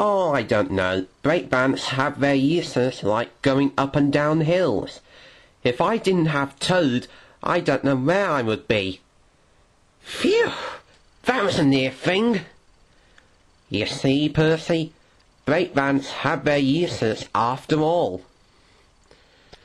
Oh, I don't know. Brake vans have their uses, like going up and down hills. If I didn't have Toad, I don't know where I would be. Phew! That was a near thing. You see, Percy, brake vans have their uses after all.